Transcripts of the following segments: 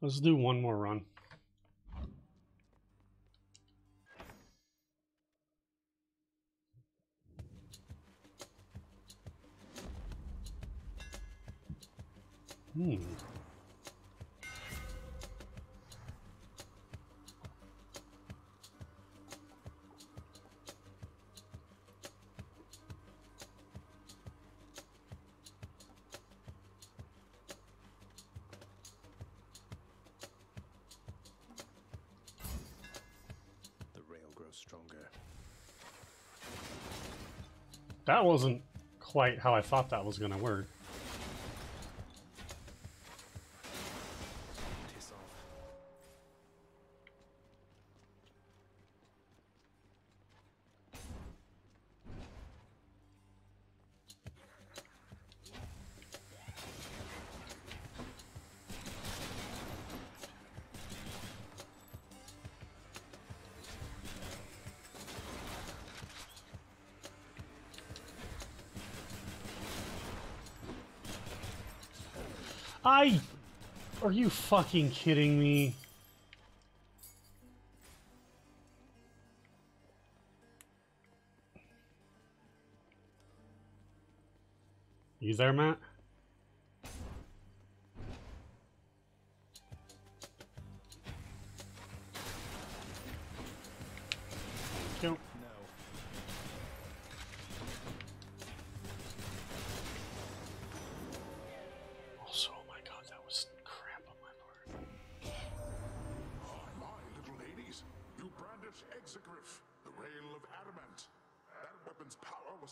Let's do one more run. That wasn't quite how I thought that was going to work. You fucking kidding me? You there, Matt? Thank you.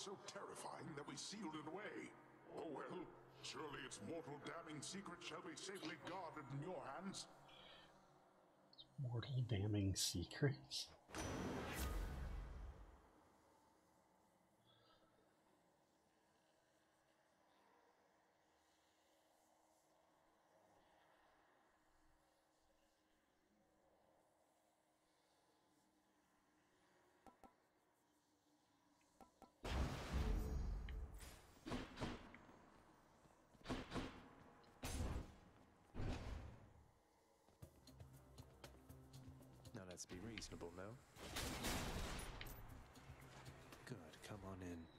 So terrifying that we sealed it away. Oh well, surely its mortal damning secret shall be safely guarded in your hands. Mortal damning secrets. Let's be reasonable, no? Good, come on in.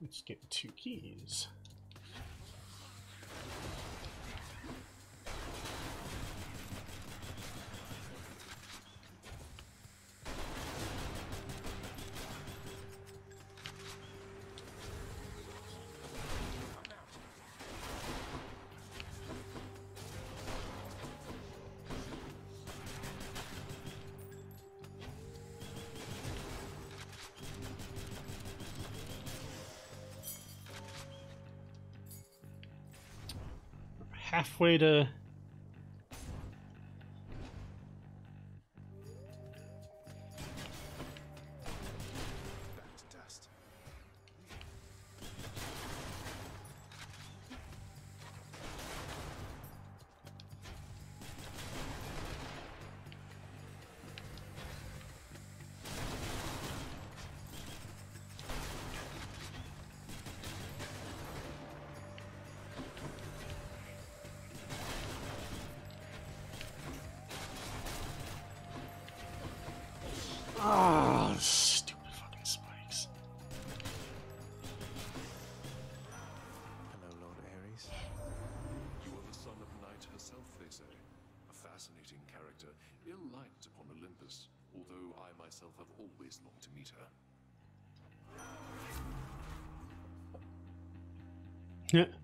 Let's get two keys. Halfway to. Yeah.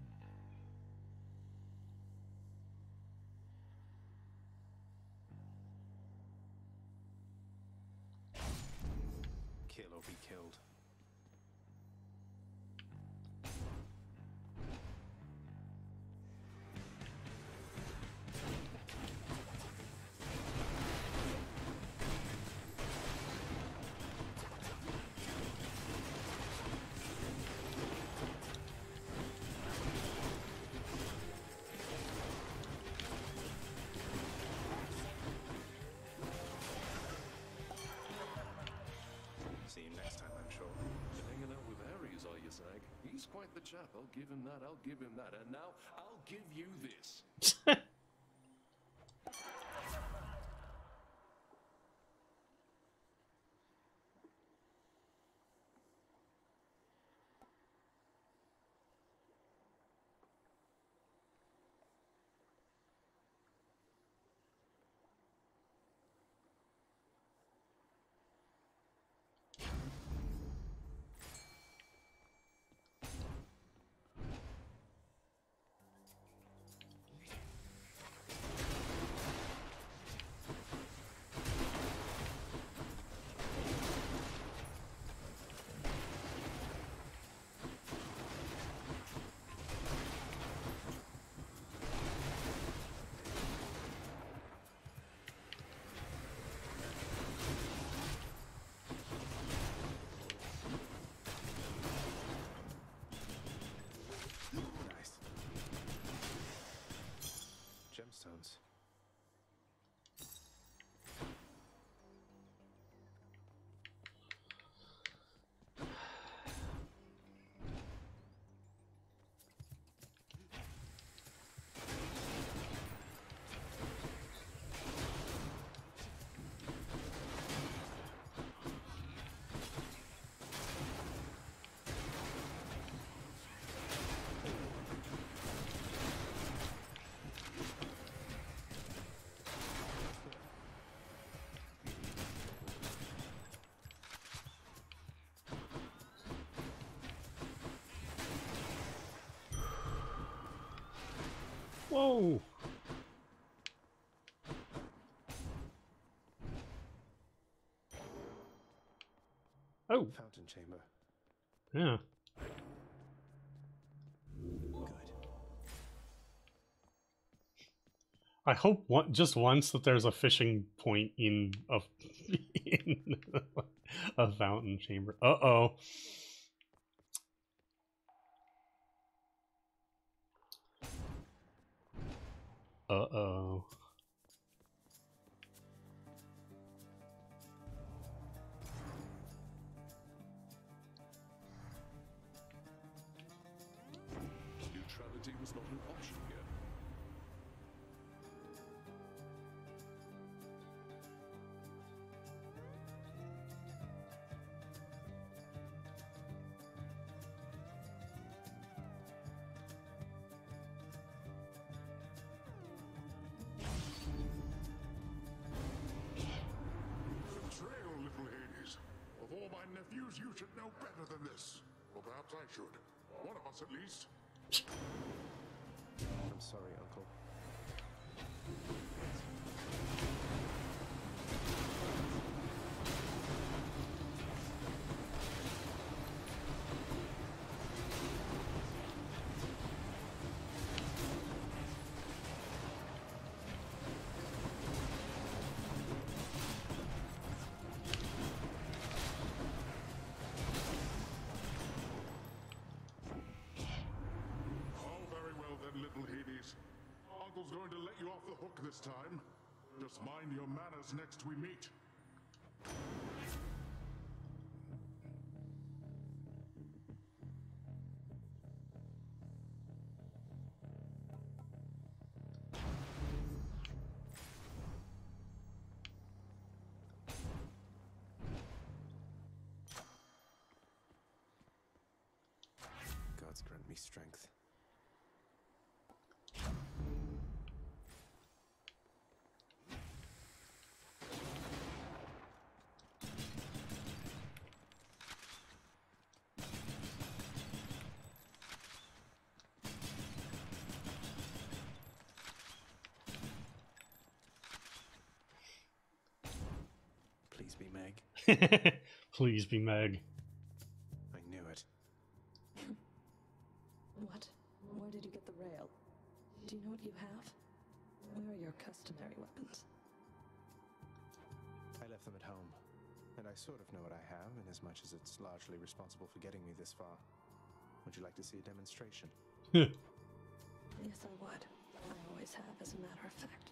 Whoa. Oh, Fountain chamber. yeah. Good. I hope one, just once that there's a fishing point in a in a fountain chamber. Uh oh. Uh oh. Uncle's going to let you off the hook this time. Just mind your manners next we meet. Gods grant me strength. Be Meg. Please be Meg. I knew it. What? Where did you get the rail? Do you know what you have? Where are your customary weapons? I left them at home, and I sort of know what I have, in as much as it's largely responsible for getting me this far. Would you like to see a demonstration? Yes, I would. I always have, as a matter of fact.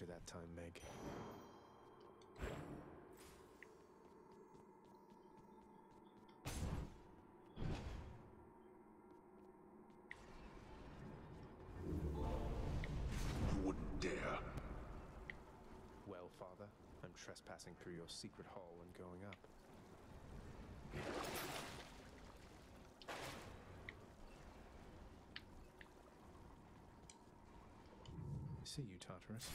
That time, Meg. You wouldn't dare. Well, Father, I'm trespassing through your secret hall and going up. I see you, Tartarus.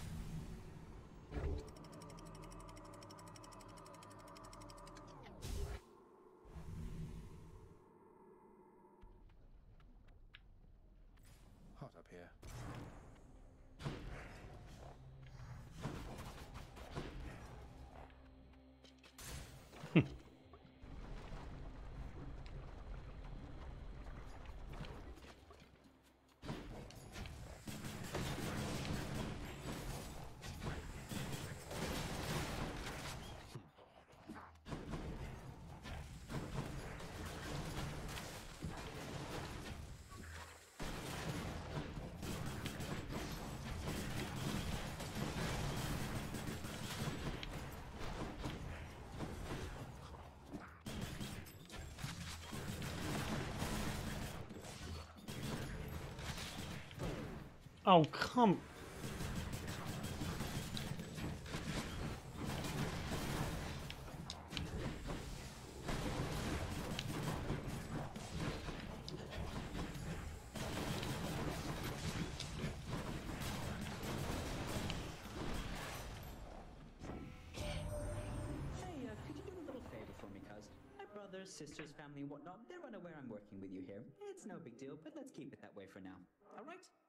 Cuz? My brothers, sisters, family, and whatnot, they're unaware I'm working with you here. It's no big deal, but let's keep it that way for now. Alright? Something's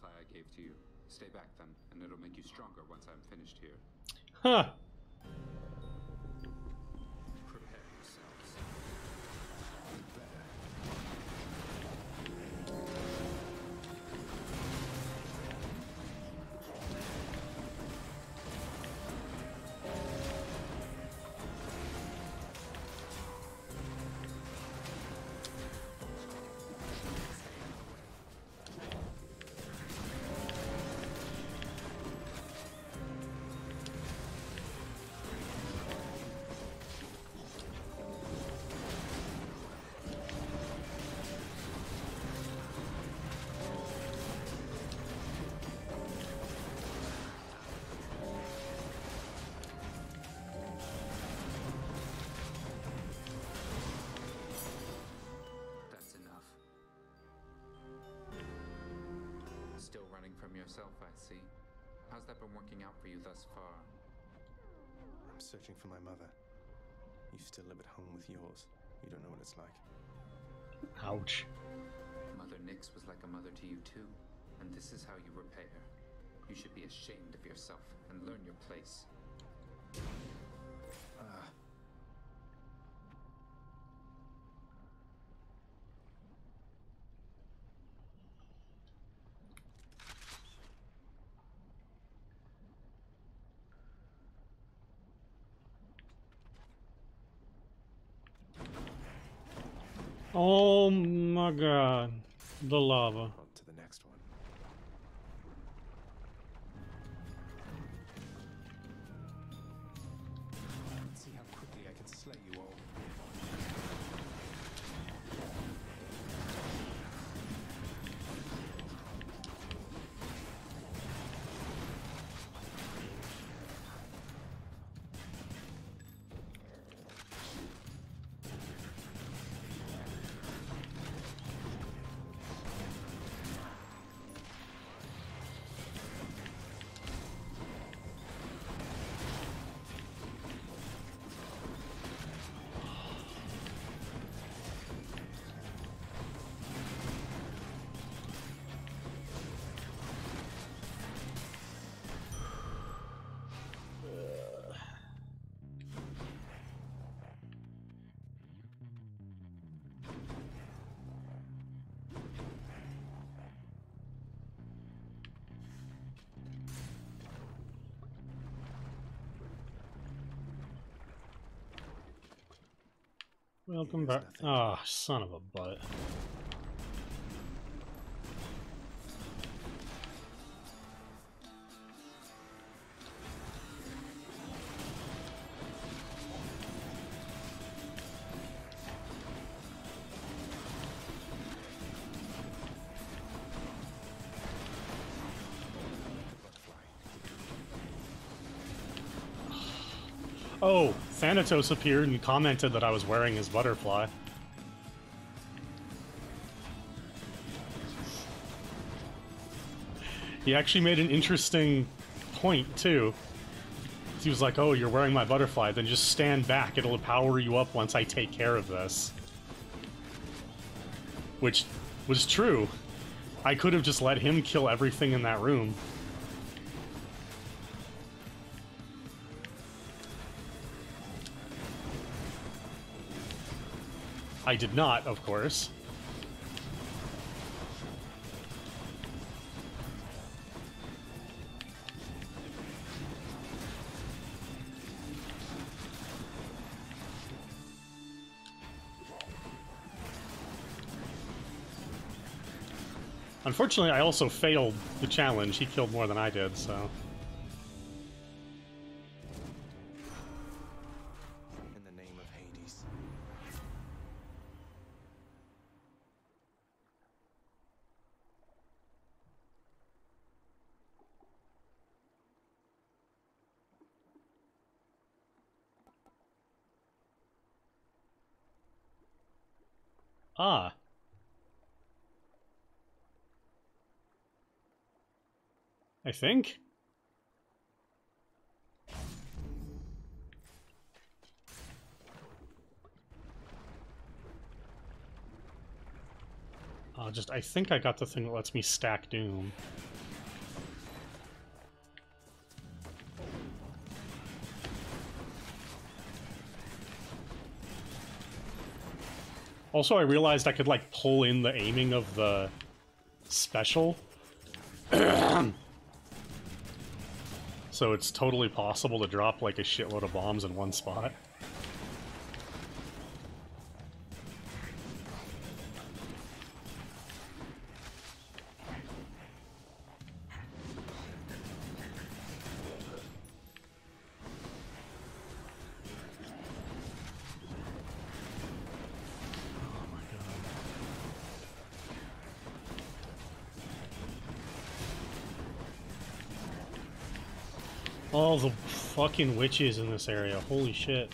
butterfly I gave to you. Stay back then, and it'll make you stronger once I'm finished here. Huh. From yourself, I see. How's that been working out for you thus far? I'm searching for my mother. You still live at home with yours. You don't know what it's like. Ouch. Mother Nyx was like a mother to you too, and this is how you repay her. You should be ashamed of yourself and learn your place. Ah. Oh my god. The lava. Welcome back. Ah, son of a butt. Thanatos appeared and commented that I was wearing his butterfly. He actually made an interesting point, too. He was like, oh, you're wearing my butterfly, then just stand back. It'll power you up once I take care of this. Which was true. I could have just let him kill everything in that room. I did not, of course. Unfortunately, I also failed the challenge. He killed more than I did, so... Ah. I think? Uh, just, I think I got the thing that lets me stack Doom. Also, I realized I could, like, pull in the aiming of the special. so it's totally possible to drop, like, a shitload of bombs in one spot. Fucking witches in this area. Holy shit.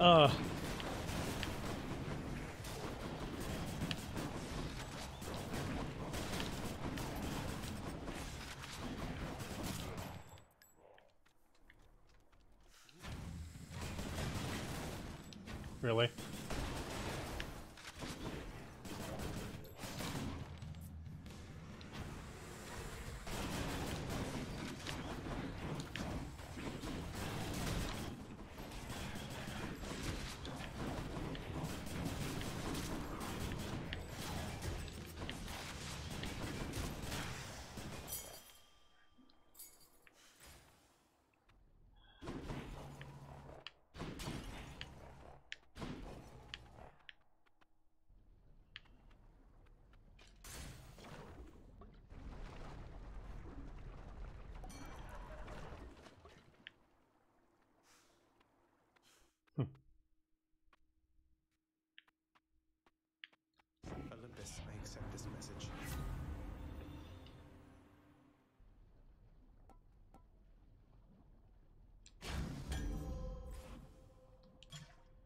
Uh. Really? Olympus, I accept this message.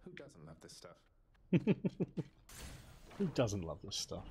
Who doesn't love this stuff? Who doesn't love this stuff?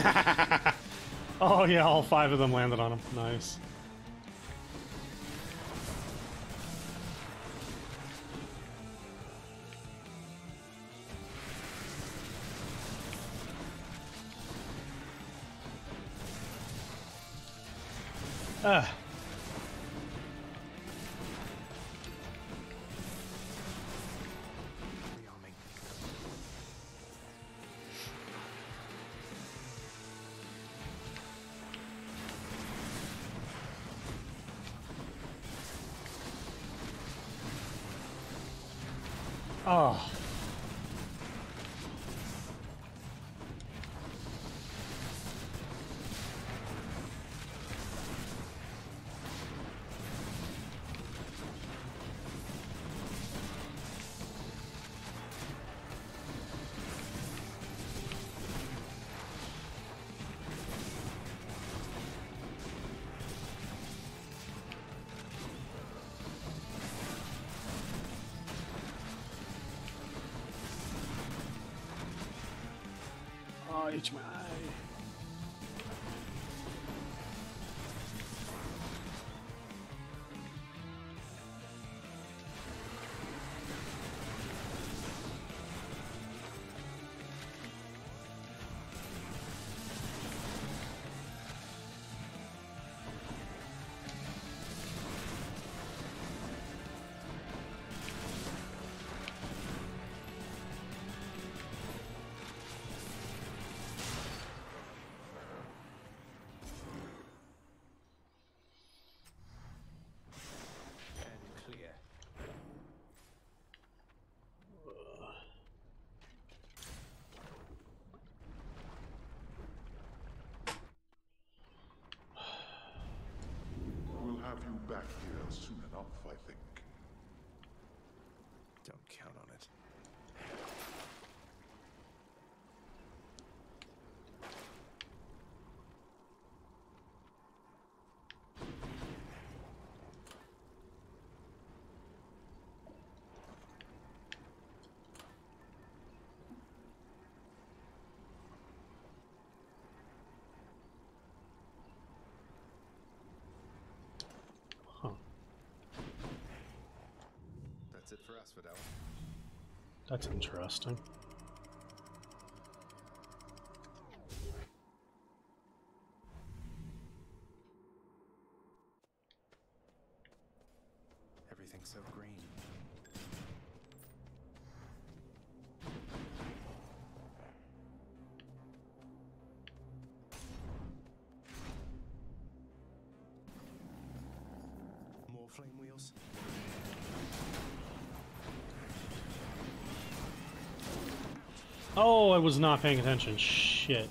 oh yeah, all five of them landed on him. Nice. Oh. Oh, itch back here soon enough, I think. Don't count on it. Huh. That's interesting. Was not paying attention. Shit.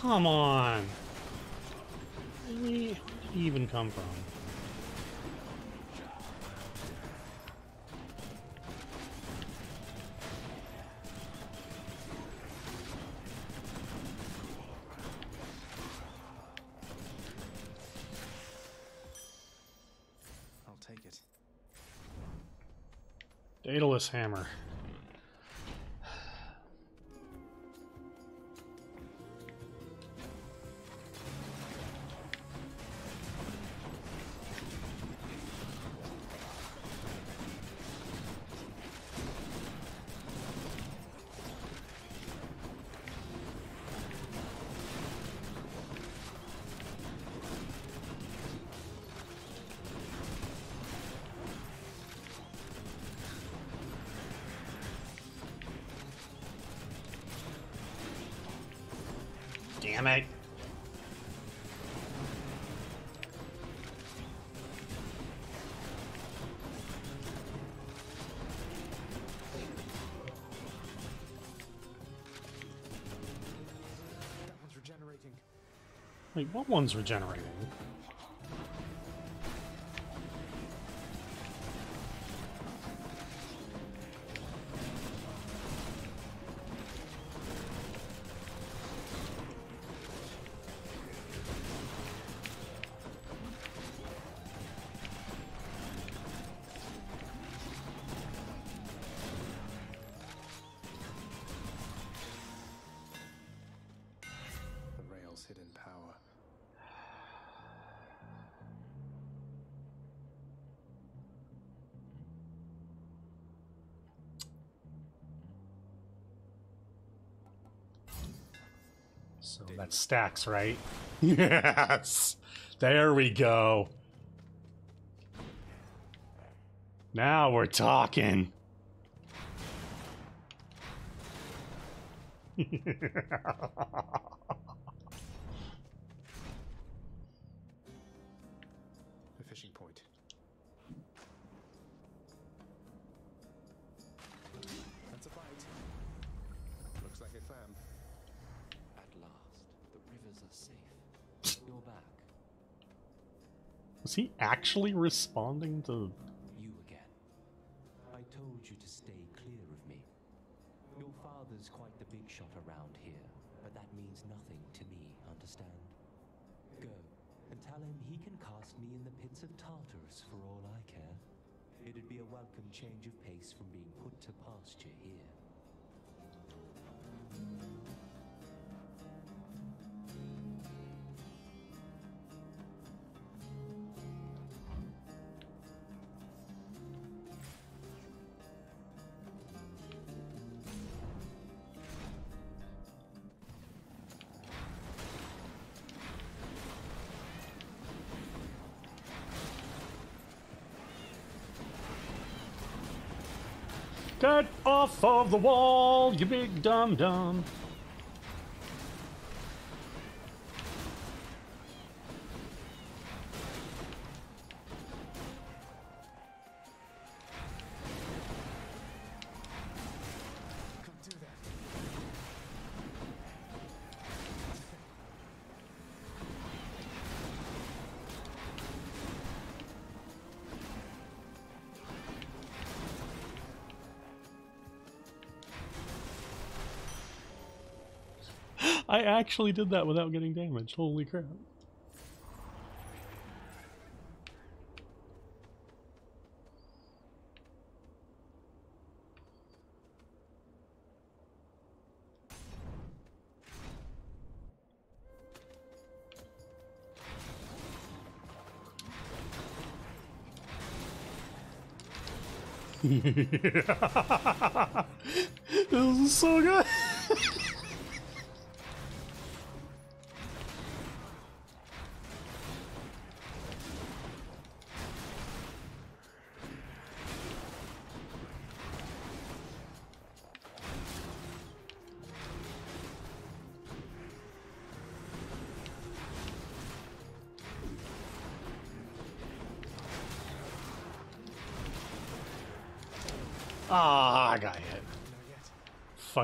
Come on. Where even come from? I'll take it. Daedalus hammer. What one's regenerating? So that stacks, right? Yes! There we go. Now we're talking. Was he actually responding to. You again. I told you to stay clear of me. Your father's quite the big shot around here, but that means nothing to me, understand? Go and tell him he can cast me in the pits of Tartarus for all I care. It'd be a welcome change of Get off of the wall, you big dum dum. I actually did that without getting damaged. Holy crap. this is so good.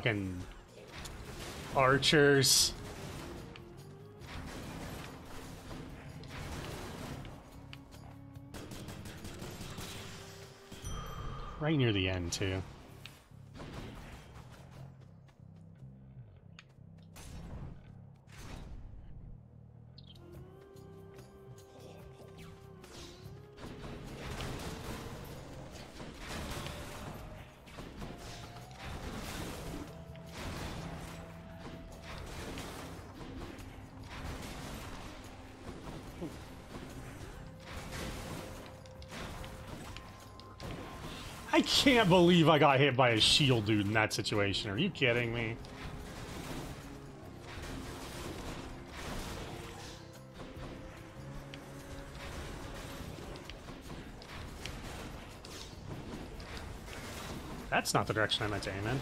Fucking archers. Right near the end, too. I can't believe I got hit by a shield dude in that situation. Are you kidding me? That's not the direction I meant to aim in.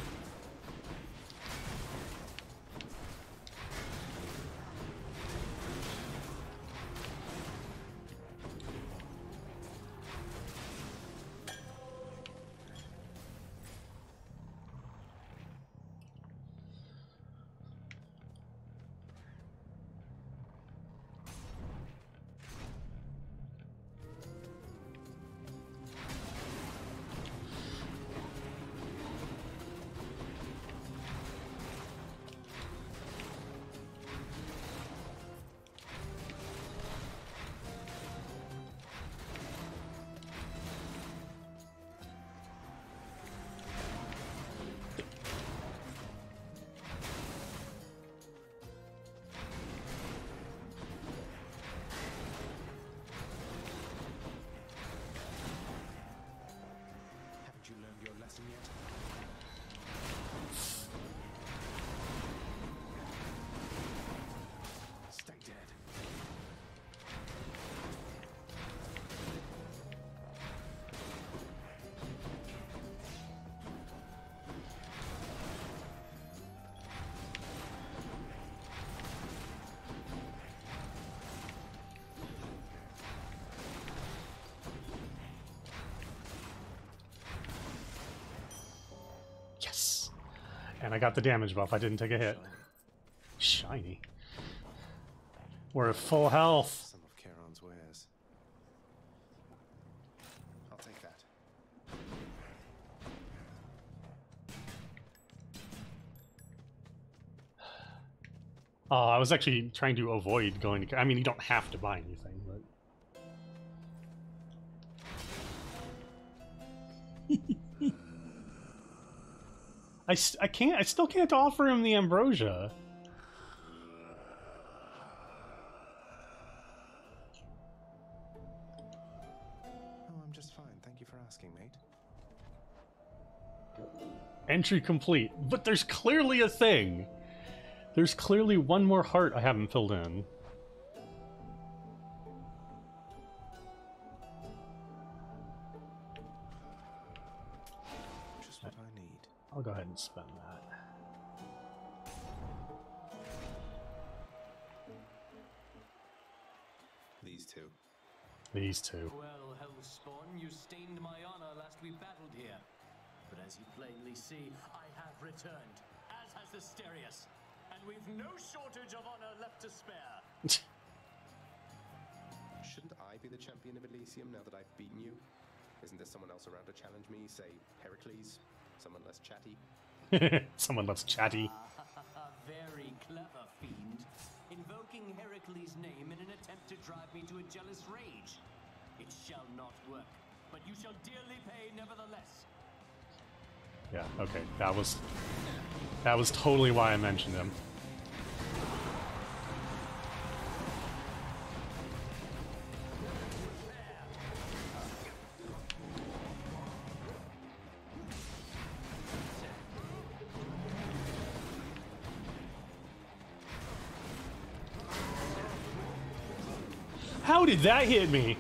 Lesson yet? And I got the damage buff. I didn't take a hit. Shiny. We're at full health. Some of Charon's wares. I'll take that. Oh, I was actually trying to avoid going to. I mean, you don't have to buy anything, I, I can't I still can't offer him the ambrosia. Oh, I'm just fine. Thank you for asking, mate. Entry complete. But there's clearly a thing. There's clearly one more heart I haven't filled in. And spend that. These two. These two. Well, Hellspawn, you stained my honor last we battled here. But as you plainly see, I have returned, as has Asterius. And we've no shortage of honor left to spare. Shouldn't I be the champion of Elysium now that I've beaten you? Isn't there someone else around to challenge me? Say, Heracles? Someone less chatty? Someone loves chatty. A very clever fiend, invoking Heracles' name in an attempt to drive me to a jealous rage. It shall not work, but you shall dearly pay nevertheless. Yeah, okay. That was that was totally why I mentioned him. Don't me.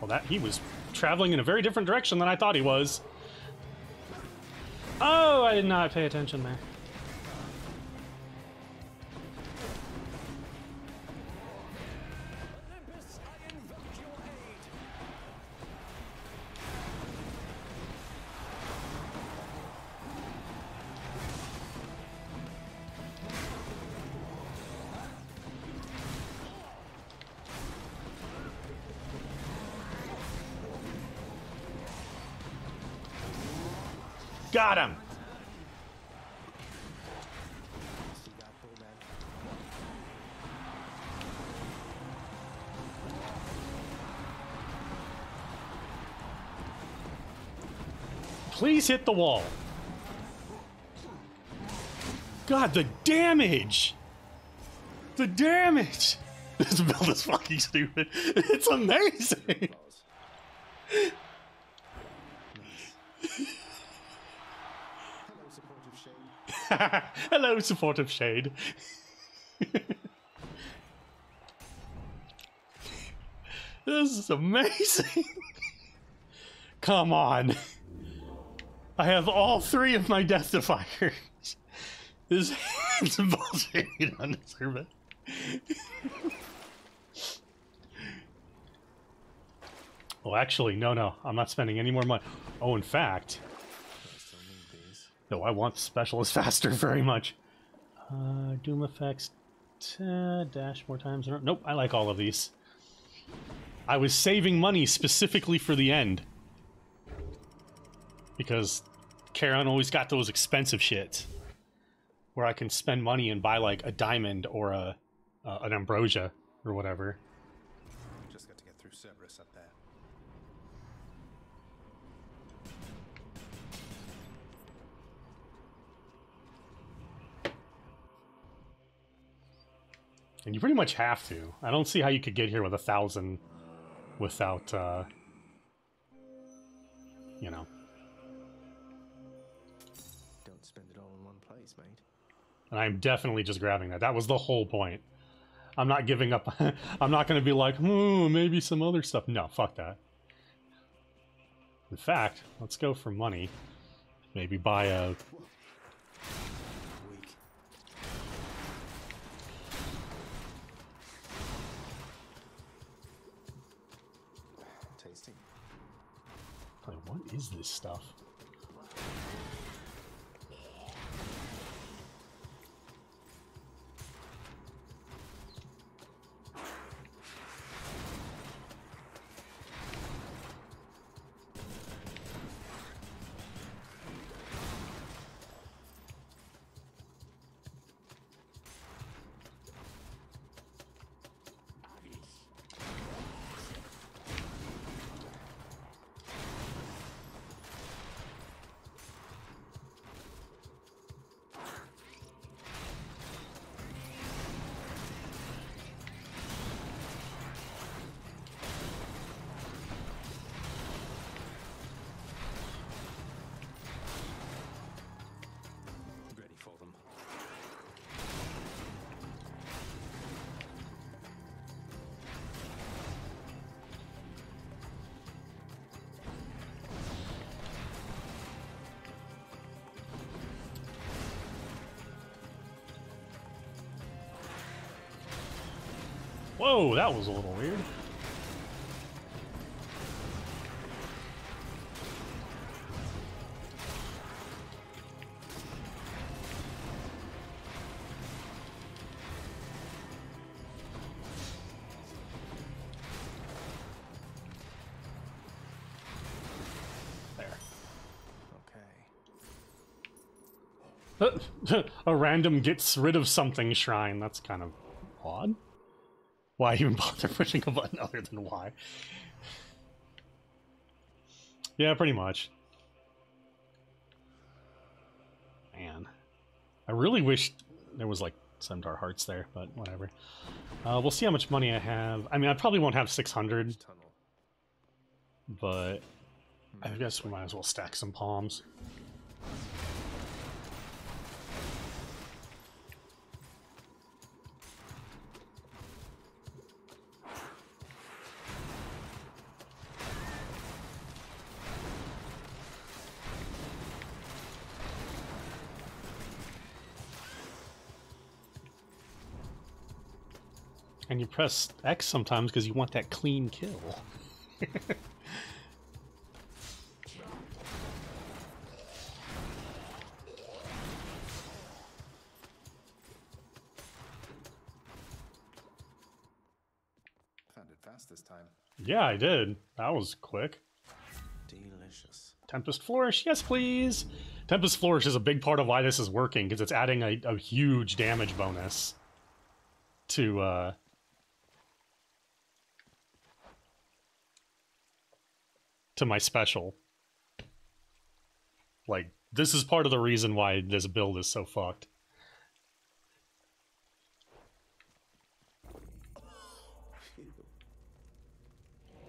Well, that he was traveling in a very different direction than I thought he was. Oh, I did not pay attention there. Got him. Please hit the wall. God, the damage! The damage! This build is fucking stupid. It's amazing. Applause. nice. Hello, supportive Shane. Hello, supportive shade. this is amazing. Come on. I have all three of my death defiers. This is bullshit. You don't oh, actually, no, no. I'm not spending any more money. Oh, in fact, no, I want specialist faster very much. Uh, Doom effects, t- dash more times. Nope, I like all of these. I was saving money specifically for the end. Because Charon always got those expensive shits. Where I can spend money and buy like a diamond or a uh, an ambrosia or whatever. And you pretty much have to. I don't see how you could get here with a thousand without, uh, you know. Don't spend it all in one place, mate. And I'm definitely just grabbing that. That was the whole point. I'm not giving up. I'm not going to be like, hmm, maybe some other stuff. No, fuck that. In fact, let's go for money. Maybe buy a. Weak. Tasty. Like, what is this stuff? Whoa, that was a little weird. Okay. a random gets rid of something shrine. That's kind of. Why even bother pushing a button other than why? Yeah, pretty much. Man. I really wish there was like Centaur Hearts there, but whatever. Uh, we'll see how much money I have. I mean, I probably won't have 600, Tunnel. but I guess we might as well stack some palms. And you press X sometimes because you want that clean kill. Found it fast this time. yeah, I did. That was quick. Delicious. Tempest Flourish, yes please! Tempest Flourish is a big part of why this is working, because it's adding a, a huge damage bonus to, uh... to my special. Like, this is part of the reason why this build is so fucked.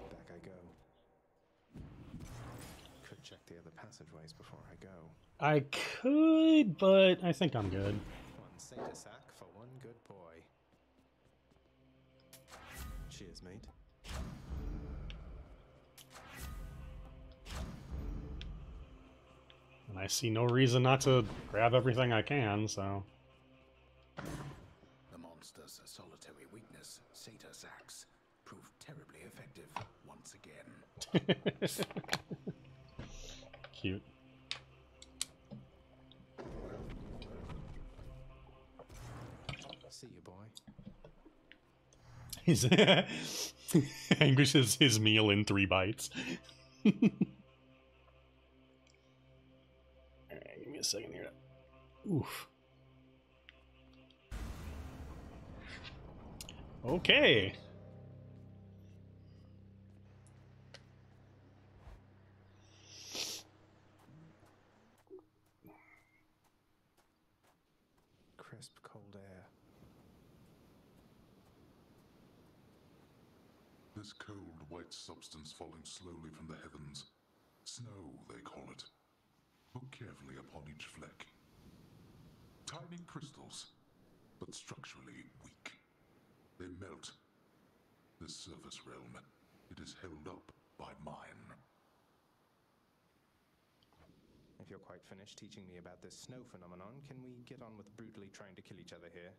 Back I go. Could check the other passageways before I go. I could, but I think I'm good. One And I see no reason not to grab everything I can, so... The monster's solitary weakness, Satyr Sack, proved terribly effective once again. Cute. See you, boy. He's anguishes his meal in three bites. me a second here. Oof. Okay. Crisp, cold air. This cold, white substance falling slowly from the heavens. Snow, they call it. Look carefully upon each fleck. Tiny crystals, but structurally weak. They melt. This surface realm, it is held up by mine. If you're quite finished teaching me about this snow phenomenon, can we get on with brutally trying to kill each other here?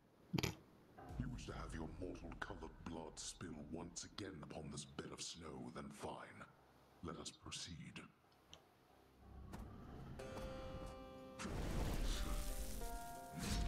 You wish to have your mortal colored blood spill once again upon this bed of snow, then fine. Let us proceed. you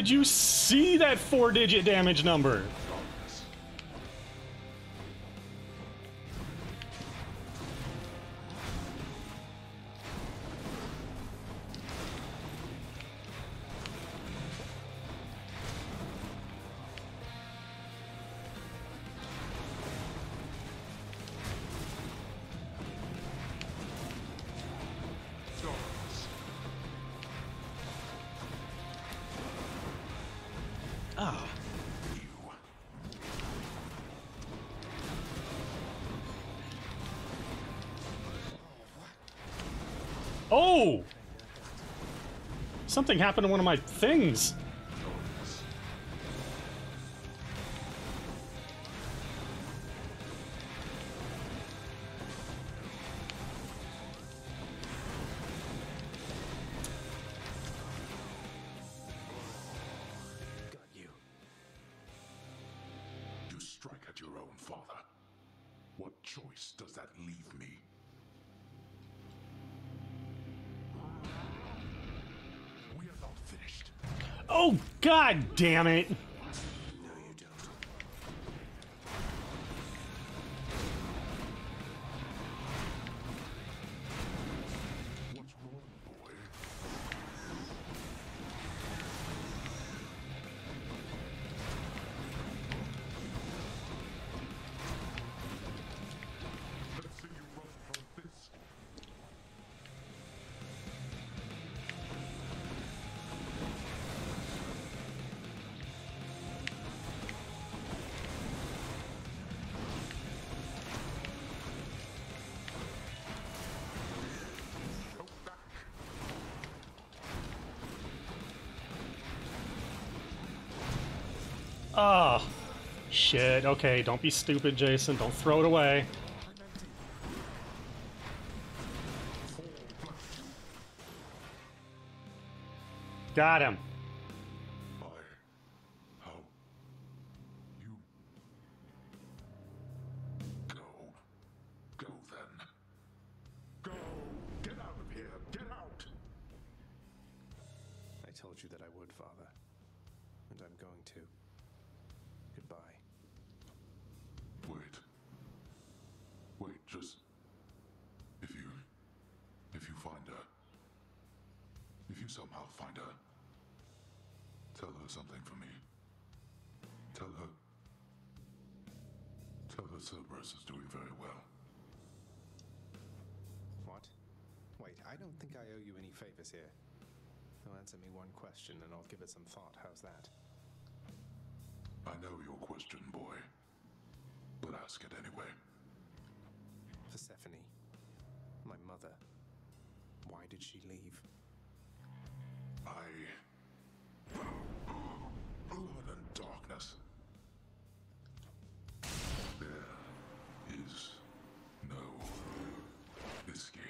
did you see that four digit damage number? Something happened to one of my things. God damn it! Shit, okay, don't be stupid, Jason. Don't throw it away. Got him. Tell her Cerberus is doing very well. What? Wait, I don't think I owe you any favors here. Now answer me one question and I'll give it some thought. How's that? I know your question, boy. But ask it anyway. Persephone, my mother, why did she leave? I. Blood and darkness. There is no escape.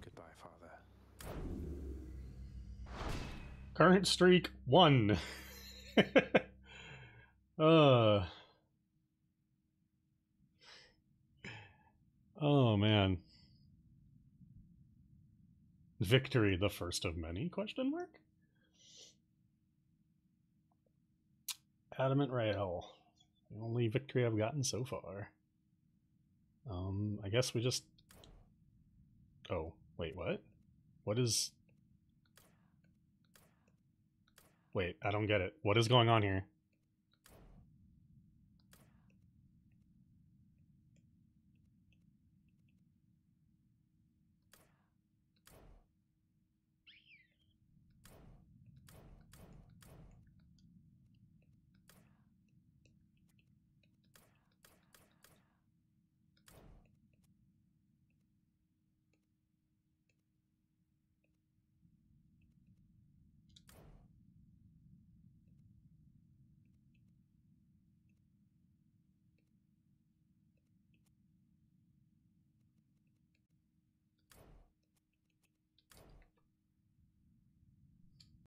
Goodbye, Father. Current streak one. uh. Oh man. Victory, the first of many? Question mark. Adamant rail. The only victory I've gotten so far. Um, I guess we just. Oh wait, what? What is? Wait, I don't get it. What is going on here?